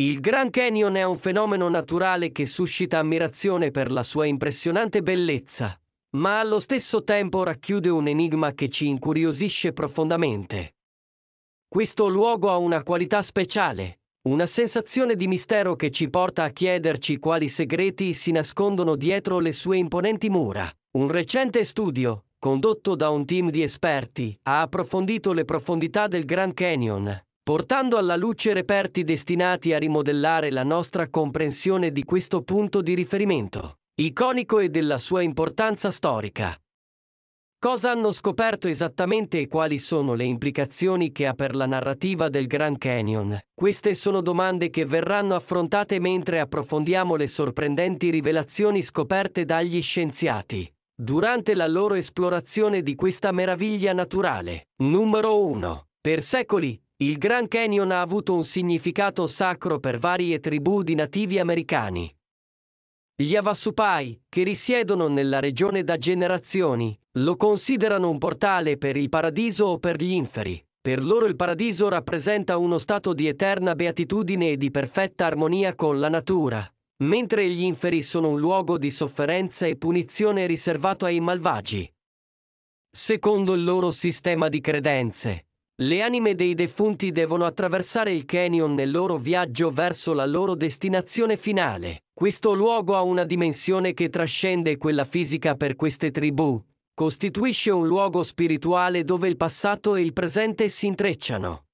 Il Grand Canyon è un fenomeno naturale che suscita ammirazione per la sua impressionante bellezza, ma allo stesso tempo racchiude un enigma che ci incuriosisce profondamente. Questo luogo ha una qualità speciale, una sensazione di mistero che ci porta a chiederci quali segreti si nascondono dietro le sue imponenti mura. Un recente studio, condotto da un team di esperti, ha approfondito le profondità del Grand Canyon, portando alla luce reperti destinati a rimodellare la nostra comprensione di questo punto di riferimento, iconico e della sua importanza storica. Cosa hanno scoperto esattamente e quali sono le implicazioni che ha per la narrativa del Grand Canyon? Queste sono domande che verranno affrontate mentre approfondiamo le sorprendenti rivelazioni scoperte dagli scienziati durante la loro esplorazione di questa meraviglia naturale. Numero 1. Per secoli, il Grand Canyon ha avuto un significato sacro per varie tribù di nativi americani. Gli Avasupai, che risiedono nella regione da generazioni, lo considerano un portale per il paradiso o per gli inferi. Per loro il paradiso rappresenta uno stato di eterna beatitudine e di perfetta armonia con la natura, mentre gli inferi sono un luogo di sofferenza e punizione riservato ai malvagi. Secondo il loro sistema di credenze, le anime dei defunti devono attraversare il canyon nel loro viaggio verso la loro destinazione finale. Questo luogo ha una dimensione che trascende quella fisica per queste tribù, costituisce un luogo spirituale dove il passato e il presente si intrecciano.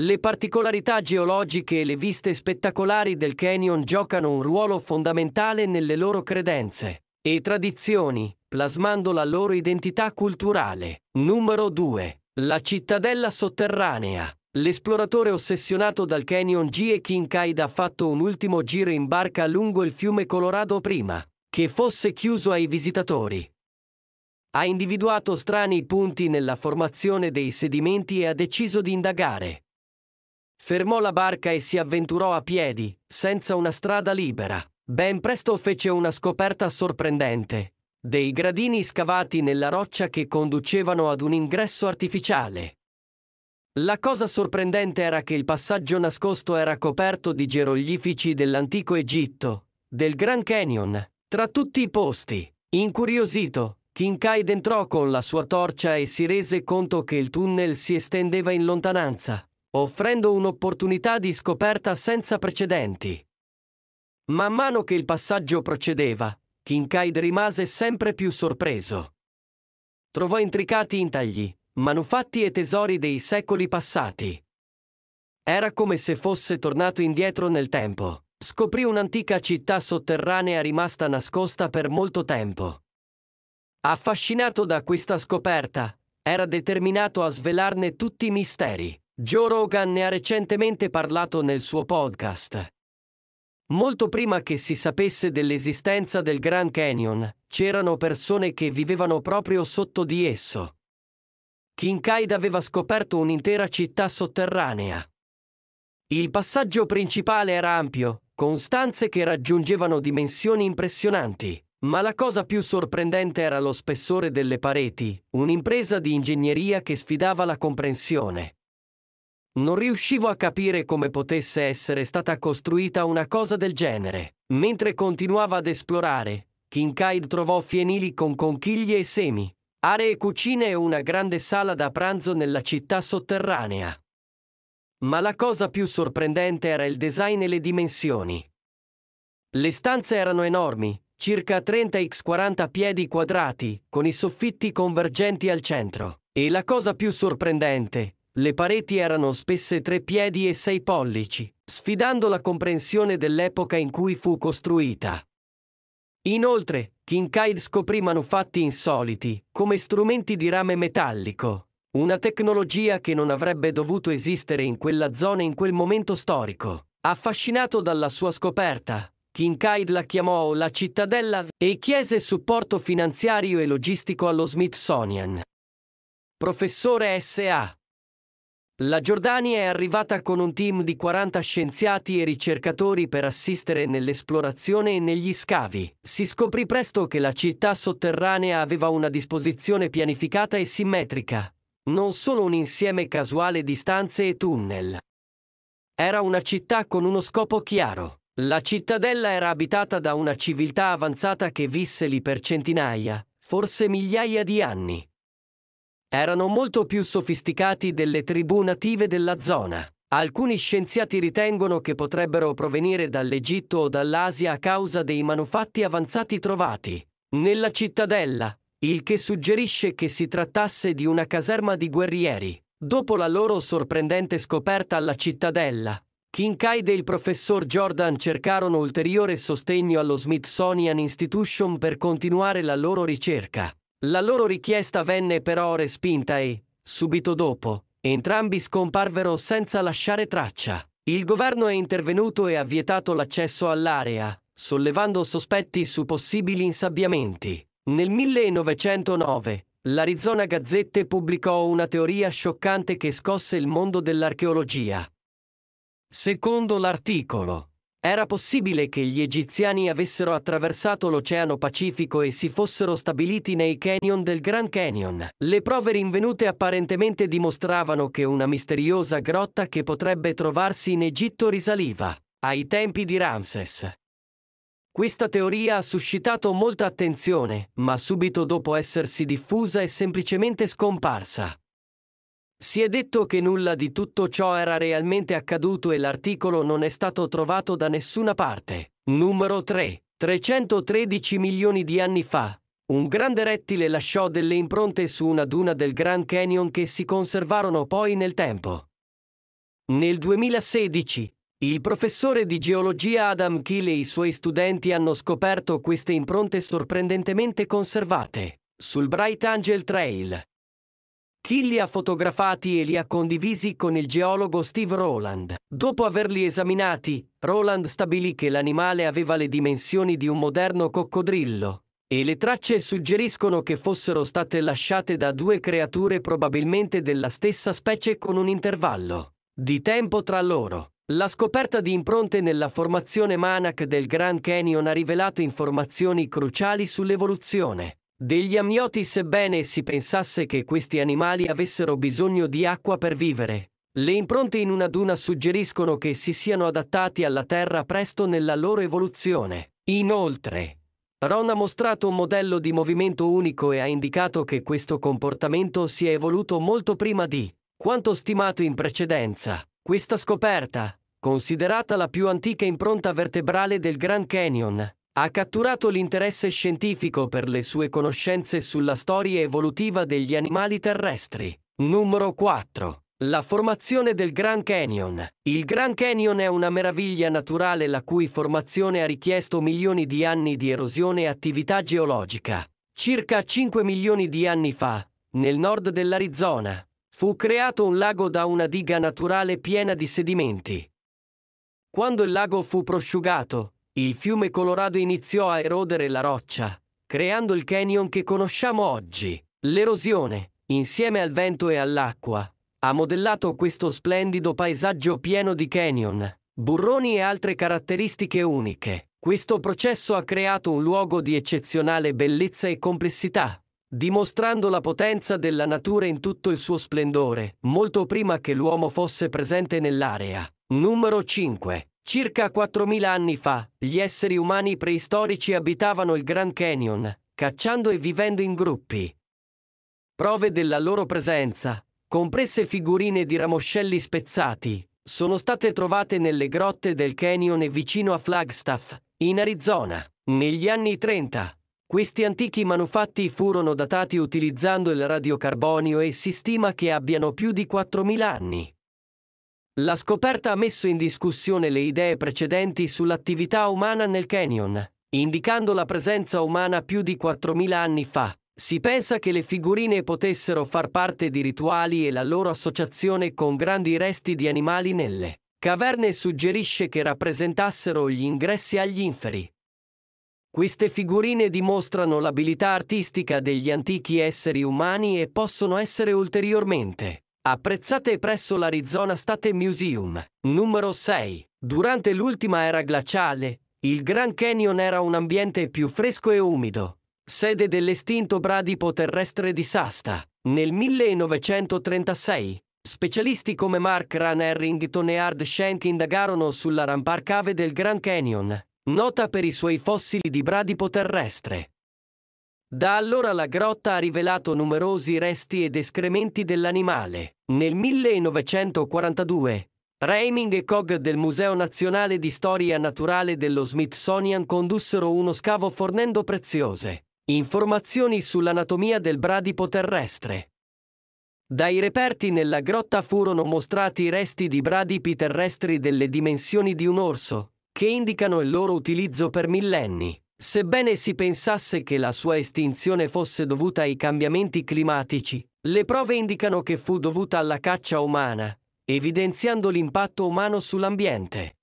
Le particolarità geologiche e le viste spettacolari del canyon giocano un ruolo fondamentale nelle loro credenze e tradizioni, plasmando la loro identità culturale. Numero 2. La cittadella sotterranea. L'esploratore ossessionato dal canyon G. Kincaid ha fatto un ultimo giro in barca lungo il fiume Colorado prima che fosse chiuso ai visitatori. Ha individuato strani punti nella formazione dei sedimenti e ha deciso di indagare. Fermò la barca e si avventurò a piedi, senza una strada libera. Ben presto fece una scoperta sorprendente. Dei gradini scavati nella roccia che conducevano ad un ingresso artificiale. La cosa sorprendente era che il passaggio nascosto era coperto di geroglifici dell'antico Egitto, del Grand Canyon, tra tutti i posti. Incuriosito, Kincaid entrò con la sua torcia e si rese conto che il tunnel si estendeva in lontananza offrendo un'opportunità di scoperta senza precedenti. Man mano che il passaggio procedeva, Kincaid rimase sempre più sorpreso. Trovò intricati intagli, manufatti e tesori dei secoli passati. Era come se fosse tornato indietro nel tempo. Scoprì un'antica città sotterranea rimasta nascosta per molto tempo. Affascinato da questa scoperta, era determinato a svelarne tutti i misteri. Joe Rogan ne ha recentemente parlato nel suo podcast. Molto prima che si sapesse dell'esistenza del Grand Canyon, c'erano persone che vivevano proprio sotto di esso. Kincaid aveva scoperto un'intera città sotterranea. Il passaggio principale era ampio, con stanze che raggiungevano dimensioni impressionanti. Ma la cosa più sorprendente era lo spessore delle pareti, un'impresa di ingegneria che sfidava la comprensione. Non riuscivo a capire come potesse essere stata costruita una cosa del genere. Mentre continuava ad esplorare, Kincaid trovò fienili con conchiglie e semi, aree cucine e una grande sala da pranzo nella città sotterranea. Ma la cosa più sorprendente era il design e le dimensioni. Le stanze erano enormi, circa 30 x 40 piedi quadrati, con i soffitti convergenti al centro. E la cosa più sorprendente, le pareti erano spesse tre piedi e sei pollici, sfidando la comprensione dell'epoca in cui fu costruita. Inoltre, Kincaid scoprì manufatti insoliti, come strumenti di rame metallico, una tecnologia che non avrebbe dovuto esistere in quella zona in quel momento storico. Affascinato dalla sua scoperta, Kincaid la chiamò la cittadella e chiese supporto finanziario e logistico allo Smithsonian. Professore S.A. La Giordania è arrivata con un team di 40 scienziati e ricercatori per assistere nell'esplorazione e negli scavi. Si scoprì presto che la città sotterranea aveva una disposizione pianificata e simmetrica, non solo un insieme casuale di stanze e tunnel. era una città con uno scopo chiaro. La cittadella era abitata da una civiltà avanzata che visse lì per centinaia, forse migliaia di anni. Erano molto più sofisticati delle tribù native della zona. Alcuni scienziati ritengono che potrebbero provenire dall'Egitto o dall'Asia a causa dei manufatti avanzati trovati nella cittadella, il che suggerisce che si trattasse di una caserma di guerrieri. Dopo la loro sorprendente scoperta alla cittadella, Kincaid e il professor Jordan cercarono ulteriore sostegno allo Smithsonian Institution per continuare la loro ricerca. La loro richiesta venne però respinta e, subito dopo, entrambi scomparvero senza lasciare traccia. Il governo è intervenuto e ha vietato l'accesso all'area, sollevando sospetti su possibili insabbiamenti. Nel 1909, l'Arizona Gazzette pubblicò una teoria scioccante che scosse il mondo dell'archeologia. Secondo l'articolo, era possibile che gli egiziani avessero attraversato l'Oceano Pacifico e si fossero stabiliti nei canyon del Grand Canyon. Le prove rinvenute apparentemente dimostravano che una misteriosa grotta che potrebbe trovarsi in Egitto risaliva ai tempi di Ramses. Questa teoria ha suscitato molta attenzione, ma subito dopo essersi diffusa è semplicemente scomparsa. Si è detto che nulla di tutto ciò era realmente accaduto e l'articolo non è stato trovato da nessuna parte. Numero 3. 313 milioni di anni fa. Un grande rettile lasciò delle impronte su una duna del Grand Canyon che si conservarono poi nel tempo. Nel 2016, il professore di geologia Adam Keel e i suoi studenti hanno scoperto queste impronte sorprendentemente conservate sul Bright Angel Trail. Keel li ha fotografati e li ha condivisi con il geologo Steve Rowland. Dopo averli esaminati, Rowland stabilì che l'animale aveva le dimensioni di un moderno coccodrillo e le tracce suggeriscono che fossero state lasciate da due creature probabilmente della stessa specie con un intervallo di tempo tra loro. La scoperta di impronte nella formazione Manak del Grand Canyon ha rivelato informazioni cruciali sull'evoluzione degli amnioti sebbene si pensasse che questi animali avessero bisogno di acqua per vivere. Le impronte in una duna suggeriscono che si siano adattati alla Terra presto nella loro evoluzione. Inoltre, Ron ha mostrato un modello di movimento unico e ha indicato che questo comportamento si è evoluto molto prima di quanto stimato in precedenza. Questa scoperta, considerata la più antica impronta vertebrale del Grand Canyon, ha catturato l'interesse scientifico per le sue conoscenze sulla storia evolutiva degli animali terrestri. Numero 4. La formazione del Grand Canyon. Il Grand Canyon è una meraviglia naturale la cui formazione ha richiesto milioni di anni di erosione e attività geologica. Circa 5 milioni di anni fa, nel nord dell'Arizona, fu creato un lago da una diga naturale piena di sedimenti. Quando il lago fu prosciugato, il fiume Colorado iniziò a erodere la roccia, creando il canyon che conosciamo oggi. L'erosione, insieme al vento e all'acqua, ha modellato questo splendido paesaggio pieno di canyon, burroni e altre caratteristiche uniche. Questo processo ha creato un luogo di eccezionale bellezza e complessità, dimostrando la potenza della natura in tutto il suo splendore, molto prima che l'uomo fosse presente nell'area. Numero 5. Circa 4.000 anni fa, gli esseri umani preistorici abitavano il Grand Canyon, cacciando e vivendo in gruppi. Prove della loro presenza, comprese figurine di ramoscelli spezzati, sono state trovate nelle grotte del canyon e vicino a Flagstaff, in Arizona. Negli anni 30, questi antichi manufatti furono datati utilizzando il radiocarbonio e si stima che abbiano più di 4.000 anni. La scoperta ha messo in discussione le idee precedenti sull'attività umana nel canyon, indicando la presenza umana più di 4.000 anni fa. Si pensa che le figurine potessero far parte di rituali e la loro associazione con grandi resti di animali nelle caverne suggerisce che rappresentassero gli ingressi agli inferi. Queste figurine dimostrano l'abilità artistica degli antichi esseri umani e possono essere ulteriormente apprezzate presso l'Arizona State Museum. Numero 6. Durante l'ultima era glaciale, il Grand Canyon era un ambiente più fresco e umido, sede dell'estinto bradipo terrestre di Sasta. Nel 1936, Specialisti come Mark Ran Harrington e Hard Shank indagarono sulla Rampart Cave del Grand Canyon, nota per i suoi fossili di bradipo terrestre. Da allora la grotta ha rivelato numerosi resti ed escrementi dell'animale. Nel 1942, Raiming e Cog del Museo Nazionale di Storia Naturale dello Smithsonian condussero uno scavo fornendo preziose informazioni sull'anatomia del bradipo terrestre. Dai reperti nella grotta furono mostrati resti di bradipi terrestri delle dimensioni di un orso, che indicano il loro utilizzo per millenni. Sebbene si pensasse che la sua estinzione fosse dovuta ai cambiamenti climatici, le prove indicano che fu dovuta alla caccia umana, evidenziando l'impatto umano sull'ambiente.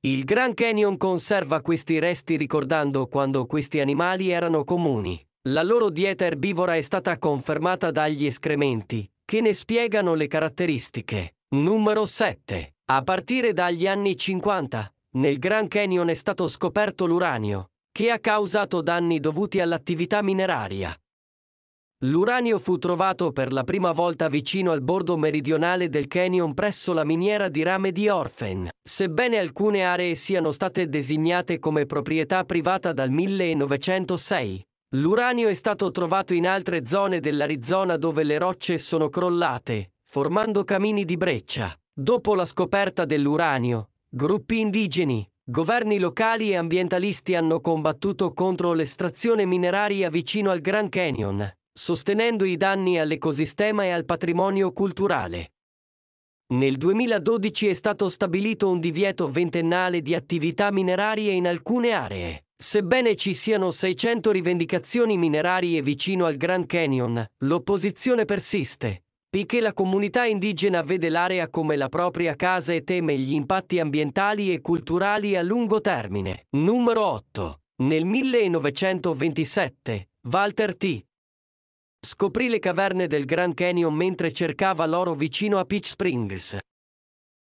Il Grand Canyon conserva questi resti ricordando quando questi animali erano comuni. La loro dieta erbivora è stata confermata dagli escrementi, che ne spiegano le caratteristiche. Numero 7. A partire dagli anni 50, nel Grand Canyon è stato scoperto l'uranio, che ha causato danni dovuti all'attività mineraria. L'uranio fu trovato per la prima volta vicino al bordo meridionale del canyon presso la miniera di rame di Orphan. Sebbene alcune aree siano state designate come proprietà privata dal 1906, L'uranio è stato trovato in altre zone dell'Arizona dove le rocce sono crollate, formando camini di breccia. Dopo la scoperta dell'uranio, gruppi indigeni, governi locali e ambientalisti hanno combattuto contro l'estrazione mineraria vicino al Grand Canyon, sostenendo i danni all'ecosistema e al patrimonio culturale. Nel 2012 è stato stabilito un divieto ventennale di attività minerarie in alcune aree. Sebbene ci siano 600 rivendicazioni minerarie vicino al Grand Canyon, l'opposizione persiste, poiché la comunità indigena vede l'area come la propria casa e teme gli impatti ambientali e culturali a lungo termine. Numero 8. Nel 1927, Walter T. scoprì le caverne del Grand Canyon mentre cercava l'oro vicino a Peach Springs.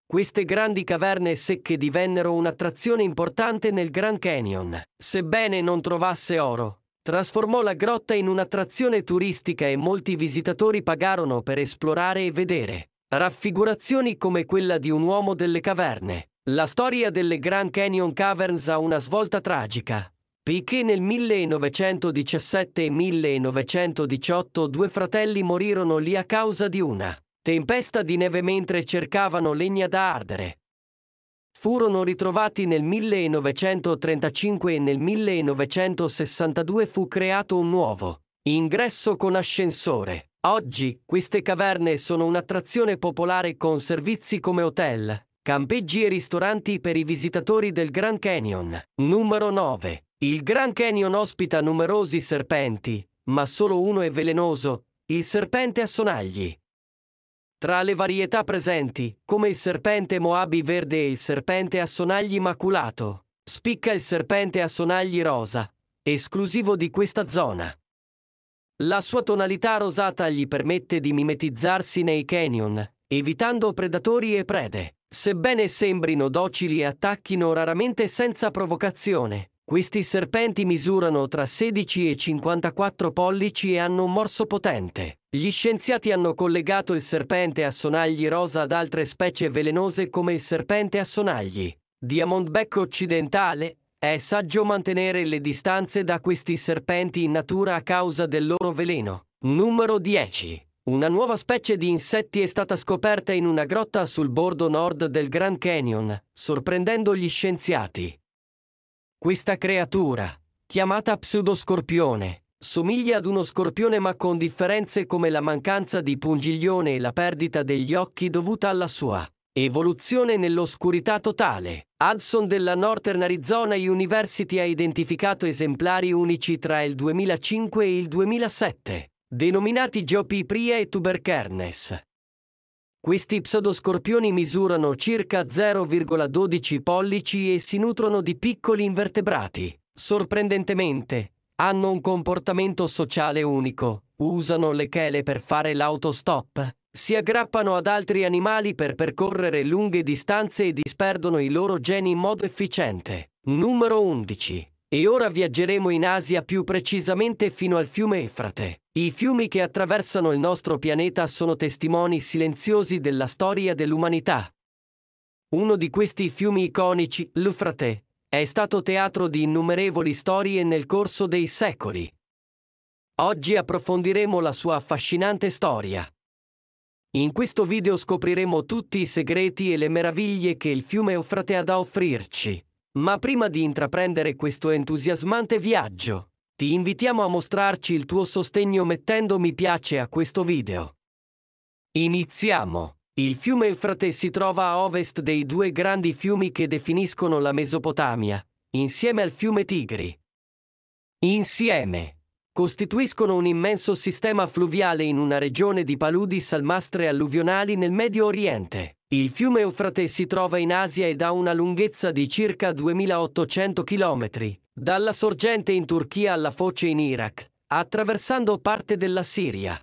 Queste grandi caverne secche divennero un'attrazione importante nel Grand Canyon. Sebbene non trovasse oro, trasformò la grotta in un'attrazione turistica e molti visitatori pagarono per esplorare e vedere. Raffigurazioni come quella di un uomo delle caverne. La storia delle Grand Canyon Caverns ha una svolta tragica. Poiché nel 1917 e 1918 due fratelli morirono lì a causa di una tempesta di neve mentre cercavano legna da ardere. Furono ritrovati nel 1935 e nel 1962 fu creato un nuovo ingresso con ascensore. Oggi queste caverne sono un'attrazione popolare con servizi come hotel, campeggi e ristoranti per i visitatori del Grand Canyon. Numero 9. Il Grand Canyon ospita numerosi serpenti, ma solo uno è velenoso, il serpente a sonagli. Tra le varietà presenti, come il serpente Moabi verde e il serpente a sonagli maculato, spicca il serpente a sonagli rosa, esclusivo di questa zona. La sua tonalità rosata gli permette di mimetizzarsi nei canyon, evitando predatori e prede. Sebbene sembrino docili e attacchino raramente senza provocazione, questi serpenti misurano tra 16 e 54 pollici e hanno un morso potente. Gli scienziati hanno collegato il serpente a sonagli rosa ad altre specie velenose come il serpente a sonagli. Diamondback occidentale è saggio mantenere le distanze da questi serpenti in natura a causa del loro veleno. Numero 10. Una nuova specie di insetti è stata scoperta in una grotta sul bordo nord del Grand Canyon, sorprendendo gli scienziati. Questa creatura, chiamata pseudoscorpione, somiglia ad uno scorpione ma con differenze come la mancanza di pungiglione e la perdita degli occhi dovuta alla sua evoluzione nell'oscurità totale. Hudson della Northern Arizona University ha identificato esemplari unici tra il 2005 e il 2007, denominati Geopipria e Tuberkernes. Questi pseudoscorpioni misurano circa 0,12 pollici e si nutrono di piccoli invertebrati. Sorprendentemente, hanno un comportamento sociale unico, usano le chele per fare l'autostop, si aggrappano ad altri animali per percorrere lunghe distanze e disperdono i loro geni in modo efficiente. Numero 11. E ora viaggeremo in Asia più precisamente fino al fiume Efrate. I fiumi che attraversano il nostro pianeta sono testimoni silenziosi della storia dell'umanità. Uno di questi fiumi iconici, l'Eufrate, è stato teatro di innumerevoli storie nel corso dei secoli. Oggi approfondiremo la sua affascinante storia. In questo video scopriremo tutti i segreti e le meraviglie che il fiume Eufrate ha da offrirci. Ma prima di intraprendere questo entusiasmante viaggio, ti invitiamo a mostrarci il tuo sostegno mettendo mi piace a questo video. Iniziamo! Il fiume Eufrate si trova a ovest dei due grandi fiumi che definiscono la Mesopotamia, insieme al fiume Tigri. Insieme costituiscono un immenso sistema fluviale in una regione di paludi salmastre alluvionali nel Medio Oriente. Il fiume Eufrate si trova in Asia ed ha una lunghezza di circa 2800 km, dalla sorgente in Turchia alla foce in Iraq, attraversando parte della Siria.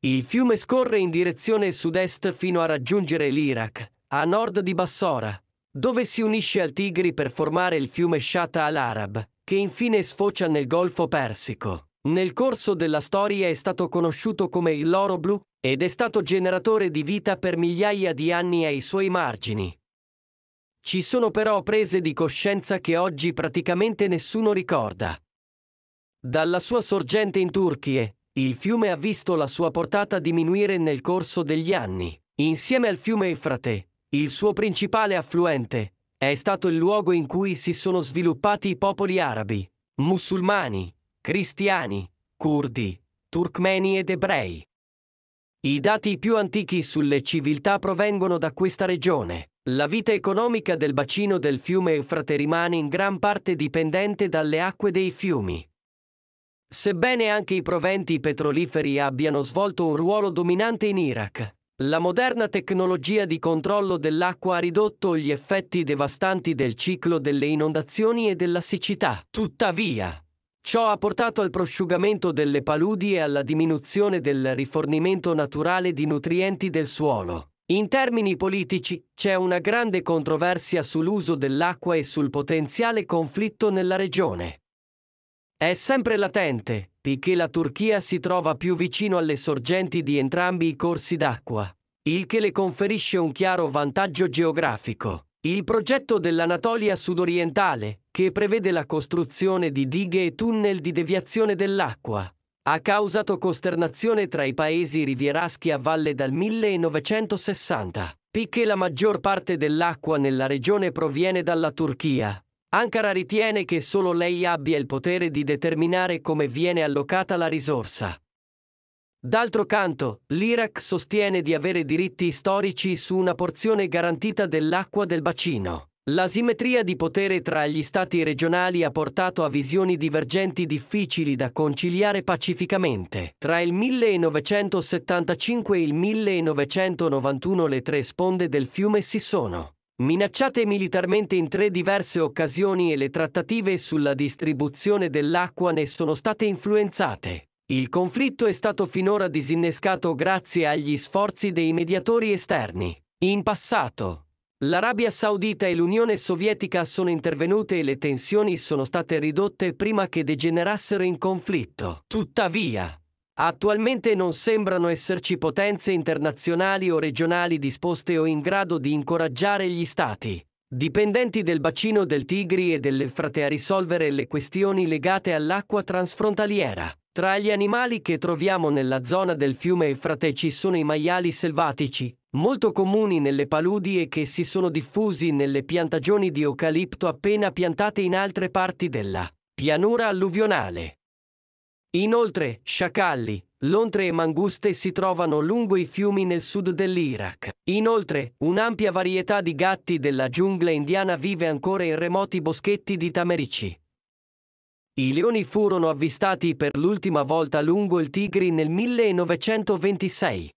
Il fiume scorre in direzione sud-est fino a raggiungere l'Iraq, a nord di Bassora, dove si unisce al Tigri per formare il fiume Shatta al-Arab, che infine sfocia nel Golfo Persico. Nel corso della storia è stato conosciuto come il Loro Blu ed è stato generatore di vita per migliaia di anni ai suoi margini. Ci sono però prese di coscienza che oggi praticamente nessuno ricorda. Dalla sua sorgente in Turchie, il fiume ha visto la sua portata diminuire nel corso degli anni. Insieme al fiume Efrate, il suo principale affluente, è stato il luogo in cui si sono sviluppati i popoli arabi, musulmani, cristiani, curdi, turkmeni ed ebrei. I dati più antichi sulle civiltà provengono da questa regione. La vita economica del bacino del fiume Eufrate rimane in gran parte dipendente dalle acque dei fiumi. Sebbene anche i proventi petroliferi abbiano svolto un ruolo dominante in Iraq, la moderna tecnologia di controllo dell'acqua ha ridotto gli effetti devastanti del ciclo delle inondazioni e della siccità. Tuttavia, ciò ha portato al prosciugamento delle paludi e alla diminuzione del rifornimento naturale di nutrienti del suolo. In termini politici, c'è una grande controversia sull'uso dell'acqua e sul potenziale conflitto nella regione. È sempre latente, poiché la Turchia si trova più vicino alle sorgenti di entrambi i corsi d'acqua, il che le conferisce un chiaro vantaggio geografico. Il progetto dell'Anatolia sudorientale, che prevede la costruzione di dighe e tunnel di deviazione dell'acqua, ha causato costernazione tra i paesi rivieraschi a valle dal 1960, poiché la maggior parte dell'acqua nella regione proviene dalla Turchia, Ankara ritiene che solo lei abbia il potere di determinare come viene allocata la risorsa. D'altro canto, l'Iraq sostiene di avere diritti storici su una porzione garantita dell'acqua del bacino. La simmetria di potere tra gli stati regionali ha portato a visioni divergenti difficili da conciliare pacificamente. Tra il 1975 e il 1991 le tre sponde del fiume si sono minacciate militarmente in tre diverse occasioni e le trattative sulla distribuzione dell'acqua ne sono state influenzate. Il conflitto è stato finora disinnescato grazie agli sforzi dei mediatori esterni. In passato, l'Arabia Saudita e l'Unione Sovietica sono intervenute e le tensioni sono state ridotte prima che degenerassero in conflitto. Tuttavia, Attualmente non sembrano esserci potenze internazionali o regionali disposte o in grado di incoraggiare gli Stati, dipendenti del bacino del Tigri e dell'Efrate a risolvere le questioni legate all'acqua transfrontaliera. Tra gli animali che troviamo nella zona del fiume Efrate ci sono i maiali selvatici, molto comuni nelle paludi e che si sono diffusi nelle piantagioni di eucalipto appena piantate in altre parti della pianura alluvionale. Inoltre, sciacalli, lontre e manguste si trovano lungo i fiumi nel sud dell'Iraq. Inoltre, un'ampia varietà di gatti della giungla indiana vive ancora in remoti boschetti di tamerici. I leoni furono avvistati per l'ultima volta lungo il Tigri nel 1926.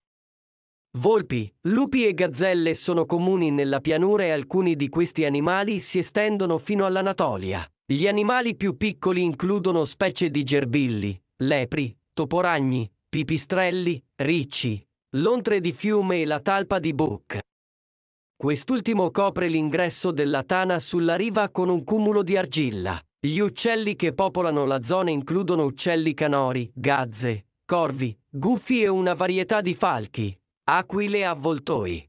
Volpi, lupi e gazzelle sono comuni nella pianura e alcuni di questi animali si estendono fino all'Anatolia. Gli animali più piccoli includono specie di gerbilli, lepri, toporagni, pipistrelli, ricci, l'ontre di fiume e la talpa di Book. Quest'ultimo copre l'ingresso della tana sulla riva con un cumulo di argilla. Gli uccelli che popolano la zona includono uccelli canori, gazze, corvi, gufi e una varietà di falchi, aquile e avvoltoi.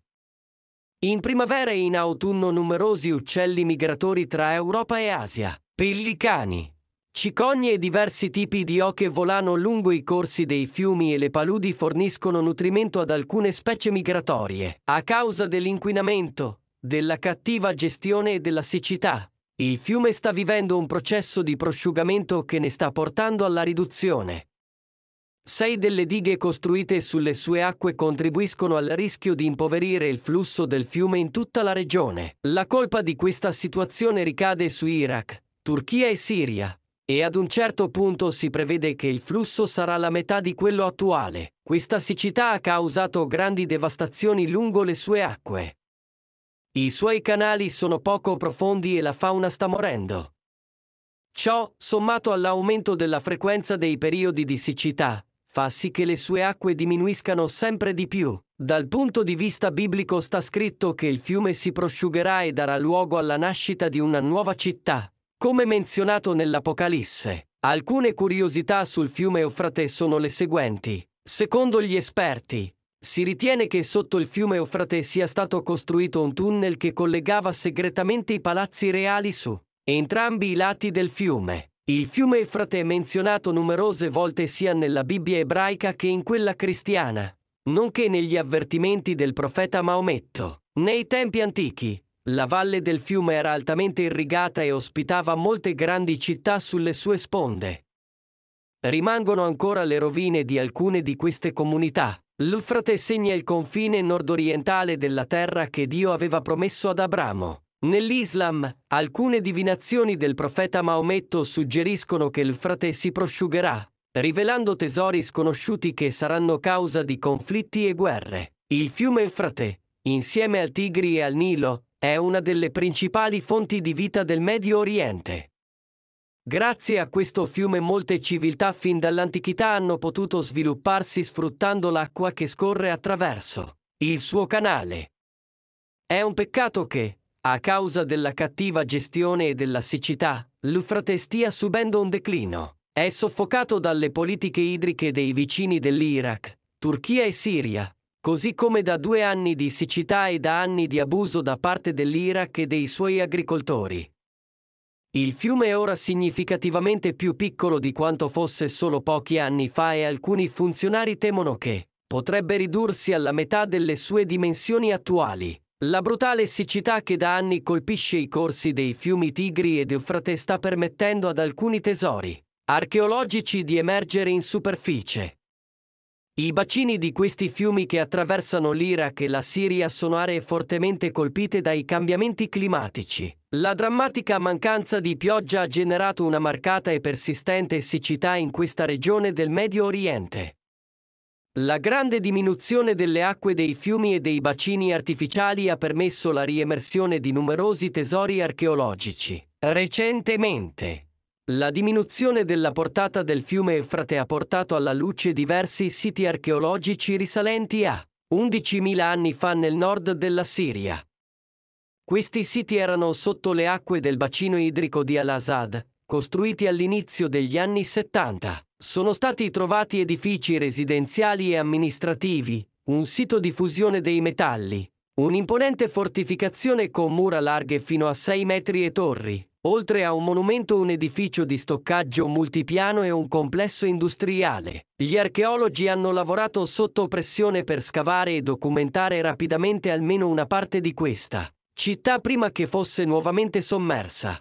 In primavera e in autunno numerosi uccelli migratori tra Europa e Asia, pellicani, cicogne e diversi tipi di oche volano lungo i corsi dei fiumi e le paludi forniscono nutrimento ad alcune specie migratorie. A causa dell'inquinamento, della cattiva gestione e della siccità, il fiume sta vivendo un processo di prosciugamento che ne sta portando alla riduzione. Sei delle dighe costruite sulle sue acque contribuiscono al rischio di impoverire il flusso del fiume in tutta la regione. La colpa di questa situazione ricade su Iraq, Turchia e Siria, e ad un certo punto si prevede che il flusso sarà la metà di quello attuale. Questa siccità ha causato grandi devastazioni lungo le sue acque. I suoi canali sono poco profondi e la fauna sta morendo. Ciò, sommato all'aumento della frequenza dei periodi di siccità, fa sì che le sue acque diminuiscano sempre di più. Dal punto di vista biblico sta scritto che il fiume si prosciugherà e darà luogo alla nascita di una nuova città, come menzionato nell'Apocalisse. Alcune curiosità sul fiume Eufrate sono le seguenti. Secondo gli esperti, si ritiene che sotto il fiume Eufrate sia stato costruito un tunnel che collegava segretamente i palazzi reali su entrambi i lati del fiume. Il fiume Efrate è menzionato numerose volte sia nella Bibbia ebraica che in quella cristiana, nonché negli avvertimenti del profeta Maometto. Nei tempi antichi, la valle del fiume era altamente irrigata e ospitava molte grandi città sulle sue sponde. Rimangono ancora le rovine di alcune di queste comunità. L'Ufrate segna il confine nordorientale della terra che Dio aveva promesso ad Abramo. Nell'Islam, alcune divinazioni del profeta Maometto suggeriscono che il frate si prosciugherà, rivelando tesori sconosciuti che saranno causa di conflitti e guerre. Il fiume Eufrate, insieme al Tigri e al Nilo, è una delle principali fonti di vita del Medio Oriente. Grazie a questo fiume molte civiltà fin dall'antichità hanno potuto svilupparsi sfruttando l'acqua che scorre attraverso il suo canale. È un peccato che, a causa della cattiva gestione e della siccità, l'Ufrate stia subendo un declino. È soffocato dalle politiche idriche dei vicini dell'Iraq, Turchia e Siria, così come da due anni di siccità e da anni di abuso da parte dell'Iraq e dei suoi agricoltori. Il fiume è ora significativamente più piccolo di quanto fosse solo pochi anni fa e alcuni funzionari temono che potrebbe ridursi alla metà delle sue dimensioni attuali. La brutale siccità che da anni colpisce i corsi dei fiumi Tigri ed Eufrate sta permettendo ad alcuni tesori archeologici di emergere in superficie. I bacini di questi fiumi che attraversano l'Iraq e la Siria sono aree fortemente colpite dai cambiamenti climatici. La drammatica mancanza di pioggia ha generato una marcata e persistente siccità in questa regione del Medio Oriente. La grande diminuzione delle acque dei fiumi e dei bacini artificiali ha permesso la riemersione di numerosi tesori archeologici. Recentemente, la diminuzione della portata del fiume Eufrate ha portato alla luce diversi siti archeologici risalenti a 11.000 anni fa nel nord della Siria. Questi siti erano sotto le acque del bacino idrico di Al-Assad, costruiti all'inizio degli anni 70. Sono stati trovati edifici residenziali e amministrativi, un sito di fusione dei metalli, un'imponente fortificazione con mura larghe fino a 6 metri e torri, oltre a un monumento un edificio di stoccaggio multipiano e un complesso industriale. Gli archeologi hanno lavorato sotto pressione per scavare e documentare rapidamente almeno una parte di questa città prima che fosse nuovamente sommersa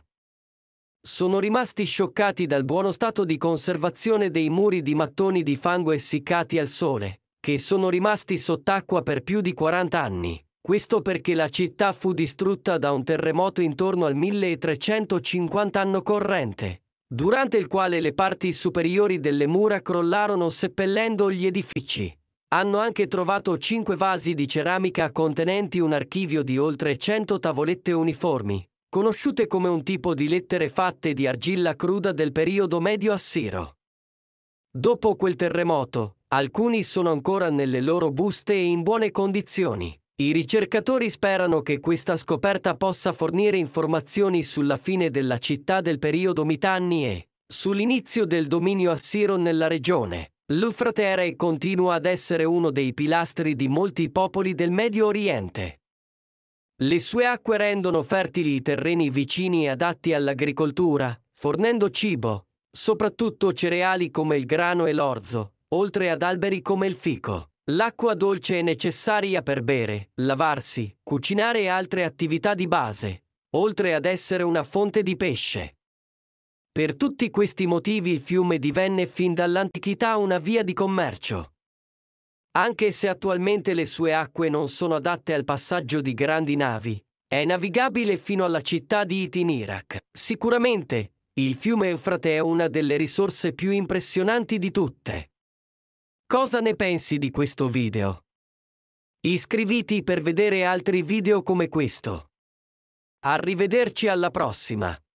sono rimasti scioccati dal buono stato di conservazione dei muri di mattoni di fango essiccati al sole, che sono rimasti sott'acqua per più di 40 anni. Questo perché la città fu distrutta da un terremoto intorno al 1350 anno corrente, durante il quale le parti superiori delle mura crollarono seppellendo gli edifici. Hanno anche trovato cinque vasi di ceramica contenenti un archivio di oltre 100 tavolette uniformi, conosciute come un tipo di lettere fatte di argilla cruda del periodo medio assiro. Dopo quel terremoto, alcuni sono ancora nelle loro buste e in buone condizioni. I ricercatori sperano che questa scoperta possa fornire informazioni sulla fine della città del periodo Mitanni e sull'inizio del dominio assiro nella regione. L'Ufratere continua ad essere uno dei pilastri di molti popoli del Medio Oriente. Le sue acque rendono fertili i terreni vicini e adatti all'agricoltura, fornendo cibo, soprattutto cereali come il grano e l'orzo, oltre ad alberi come il fico. L'acqua dolce è necessaria per bere, lavarsi, cucinare e altre attività di base, oltre ad essere una fonte di pesce. Per tutti questi motivi il fiume divenne fin dall'antichità una via di commercio. Anche se attualmente le sue acque non sono adatte al passaggio di grandi navi, è navigabile fino alla città di Itinirak. Sicuramente, il fiume Eufrate è una delle risorse più impressionanti di tutte. Cosa ne pensi di questo video? Iscriviti per vedere altri video come questo. Arrivederci alla prossima!